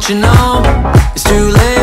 don't you know. It's too late,